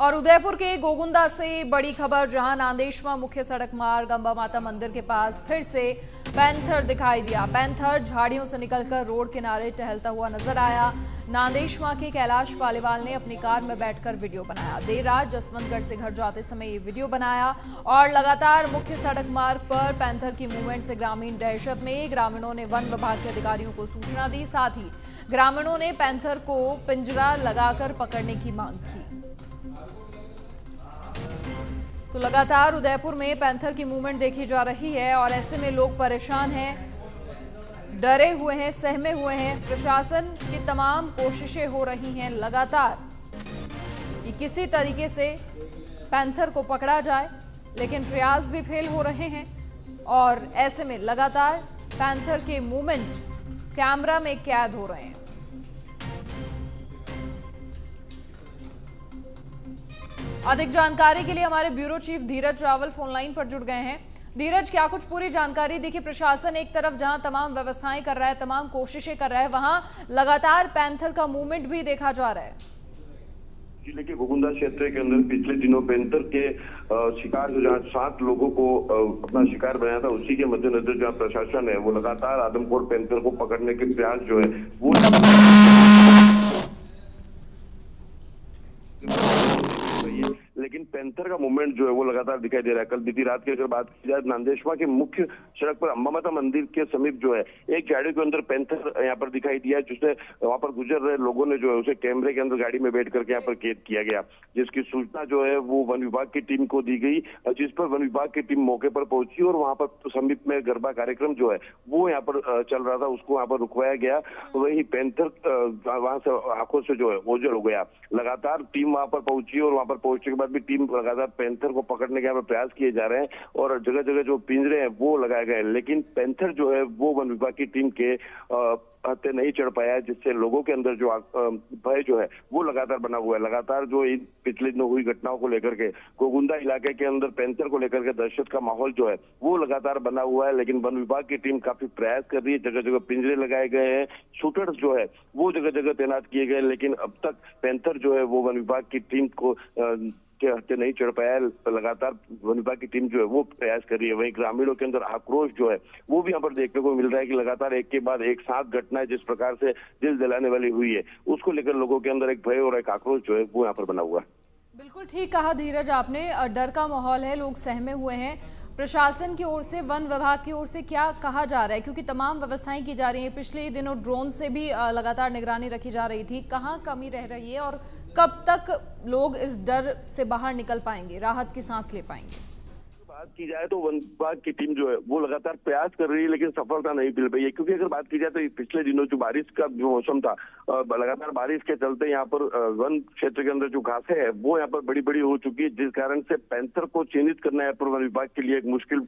और उदयपुर के गोगुंदा से बड़ी खबर, जहाँ नांदेशवा मुख्य सड़क मार्ग अंबा माता मंदिर के पास फिर से पैंथर दिखाई दिया। पैंथर झाड़ियों से निकलकर रोड किनारे टहलता हुआ नज़र आया। नांदेशवा के कैलाश पालीवाल ने अपनी कार में बैठकर वीडियो बनाया। देर रात जसवंतगढ़ से घर जाते समय ये वीडियो बनाया और लगातार मुख्य सड़क मार्ग पर पैंथर की मूवमेंट से ग्रामीण दहशत में ग्रामीणों ने वन विभाग के अधिकारियों को सूचना दी। साथ ही ग्रामीणों ने पैंथर को पिंजरा लगाकर पकड़ने की मांग की। तो लगातार उदयपुर में पैंथर की मूवमेंट देखी जा रही है और ऐसे में लोग परेशान हैं, डरे हुए हैं, सहमे हुए हैं। प्रशासन की तमाम कोशिशें हो रही हैं लगातार कि किसी तरीके से पैंथर को पकड़ा जाए, लेकिन प्रयास भी फेल हो रहे हैं और ऐसे में लगातार पैंथर के मूवमेंट कैमरा में कैद हो रहे हैं। अधिक जानकारी के लिए हमारे bureau chief Dheeraj Rawal phone line पर जुड़ गए हैं। धीरज, क्या कुछ पूरी जानकारी? देखिए, प्रशासन एक तरफ़ जहाँ तमाम व्यवस्थाएँ कर रहा है, तमाम कोशिशें कर रहा है, वहाँ लगातार पैंथर का मूवमेंट भी देखा जा रहा है। ज़िले के गोकुंदा क्षेत्र के अंदर पिछले दिनों पैंथर के शिकार जो जहाँ सात लोगों को अपना शिकार बनाया था, उसी के मद्देनजर जहाँ प्रशासन है, वो लगातार आदमपुर पैंथर को पकड़ने के प्रयास जो है, वो लेकिन पैंथर का मूवमेंट जो है वो लगातार दिखाई दे रहा है। कल बीती रात की अगर बात की जाए, नांदेशवा के मुख्य सड़क पर अम्बा माता मंदिर के समीप जो है, एक गाड़ी के अंदर पैंथर यहाँ पर दिखाई दिया जिससे वहाँ पर गुजर रहे लोगों ने जो है उसे कैमरे के अंदर गाड़ी में बैठ करके यहाँ पर कैद किया गया। जिसकी सूचना जो है वो वन विभाग की टीम को दी गई, जिस पर वन विभाग की टीम मौके पर पहुँची और वहाँ पर समीप में गरबा कार्यक्रम जो है, वो यहाँ पर चल रहा था, उसको वहाँ पर रुकवाया गया। वही पैंथर वहाँ से आँखों से जो है ओझल हो गया। लगातार टीम वहाँ पर पहुँची और वहाँ पर पहुँचने के बाद भी टीम लगातार पैंथर को पकड़ने के प्रयास किए जा रहे हैं और जगह जगह जो पिंजरे हैं, वो लगाए गए लेकिन पैंथर जो है, वो वन विभाग की टीम के हत्या नहीं चढ़ पाया है, जिससे लोगों के अंदर जो भय जो है, वो लगातार बना हुआ है। लगातार जो इन पिछले दिनों हुई घटनाओं को लेकर के कोगुंदा इलाके के अंदर पैंथर को लेकर के दहशत का माहौल जो है, वो लगातार बना हुआ है। लेकिन वन विभाग की टीम काफ़ी प्रयास कर रही है जगह जगह पिंजरे लगाए गए हैं, शूटर्स जो है, वो जगह जगह तैनात किए गए लेकिन अब तक पेंथर जो है, वो वन विभाग की टीम को नहीं चढ़ पाया लगातार वन की टीम जो है, वो प्रयास कर रही है। वहीं ग्रामीणों के अंदर आक्रोश जो है, वो भी यहाँ पर देखने को मिल रहा है कि लगातार एक के बाद एक साथ घटना जिस प्रकार से दिल दिलाने वाली हुई है, उसको लेकर लोगों के अंदर एक भय और एक आक्रोश जो है, वो यहाँ पर बना हुआ है। बिल्कुल ठीक कहा धीरज आपने। डर का माहौल है, लोग सहमे हुए हैं। प्रशासन की ओर से, वन विभाग की ओर से क्या कहा जा रहा है? क्योंकि तमाम व्यवस्थाएँ की जा रही हैं। पिछले दिनों ड्रोन से भी लगातार निगरानी रखी जा रही थी। कहाँ कमी रह रही है और कब तक लोग इस डर से बाहर निकल पाएँगे, राहत की सांस ले पाएँगे? बात की जाए तो वन विभाग की टीम जो है, वो लगातार प्रयास कर रही है, लेकिन सफलता नहीं मिल पाई है। क्योंकि अगर बात की जाए तो पिछले दिनों जो बारिश का जो मौसम था लगातार बारिश के चलते यहाँ पर वन क्षेत्र के अंदर जो घासें है, वो यहाँ पर बड़ी बड़ी हो चुकी है, जिस कारण से पैंथर को चिन्हित करना यहाँ पर वन विभाग के लिए एक मुश्किल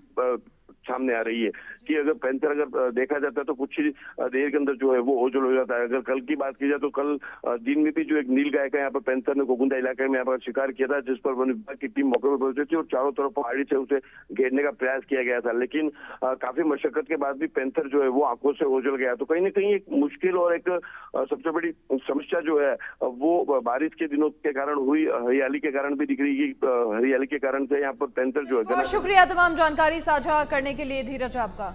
सामने आ रही है कि अगर पैंथर अगर देखा जाता है तो कुछ ही देर के अंदर जो है वो ओझल हो जाता है। अगर कल की बात की जाए तो कल दिन में भी जो एक नील गाय का यहाँ पर पैंथर ने गोगुंदा इलाके में यहाँ पर शिकार किया था, जिस पर वन विभाग की टीम मौके पर पहुँची थी और चारों तरफ़ पहाड़ी से उसे घेरने का प्रयास किया गया था। लेकिन काफ़ी मशक्कत के बाद भी पैंथर जो है वो आँखों से ओझल गया। तो कहीं ना कहीं एक मुश्किल और एक सबसे बड़ी समस्या जो है वो बारिश के दिनों के कारण हुई हरियाली के कारण भी दिख रही है हरियाली के कारण से यहाँ पर पैंथर जो है शुक्रिया तमाम जानकारी साझा करने के लिए धीरज आपका।